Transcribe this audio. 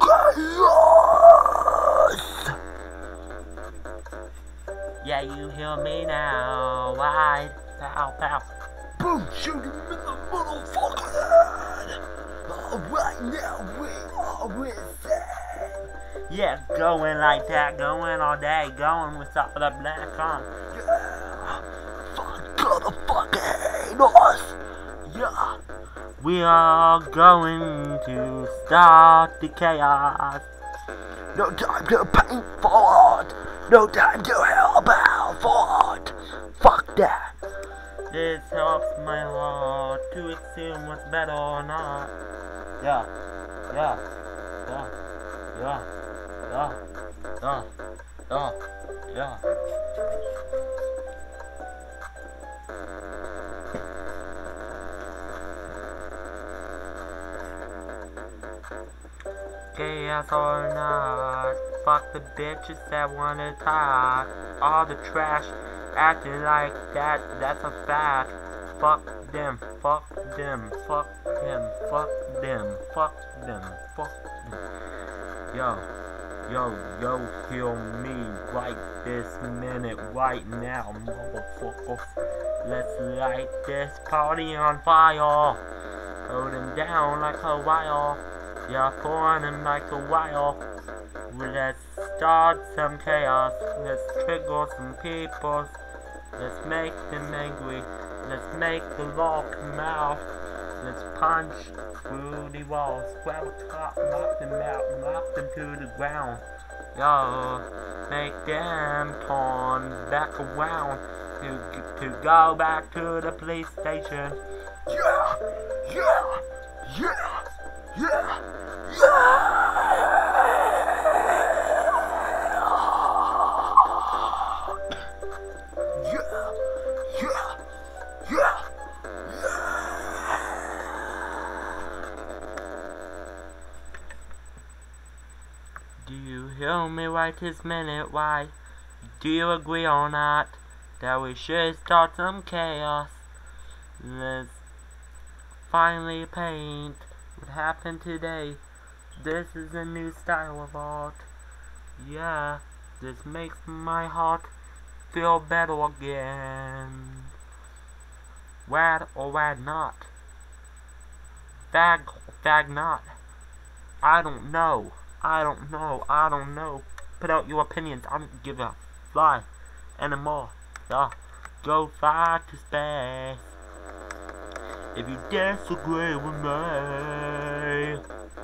chaos. Yeah, you hear me now. Why? Pow, pow. Boom, shoot him in the motherfucking head. Alright, now we are with it. Yeah, going like that, going all day, going with all the black on. Yeah. Fuck. Yeah. We are going to start the chaos. No time to paint forward. No time to help out forward. Fuck that. This helps my heart to assume what's better or not. Yeah, yeah, yeah, yeah, yeah, yeah, yeah, yeah. Chaos or not, fuck the bitches that wanna talk. All the trash acting like that, that's a fact. Fuck them, fuck them, fuck them, fuck them, fuck them, fuck them. Yo, yo, yo, kill me right this minute, right now, motherfucker. Let's light this party on fire. Hold them down like a wire. Yeah, pouring like a wire. Let's start some chaos. Let's trigger some people. Let's make them angry. Let's make the law come out. Let's punch through the walls. Grab a cop, knock them out, knock them to the ground. Yo, make them turn back around to, to go back to the police station. Yeah, yeah, yeah, yeah, Hear me right this minute? Why? Do you agree or not that we should start some chaos? Let's finally paint what happened today. This is a new style of art. Yeah, this makes my heart feel better again. Wad or wad not? Fag fag not? I don't know. I don't know. I don't know. Put out your opinions. I don't give a fly anymore. Yeah. Go fly to space. If you disagree with me.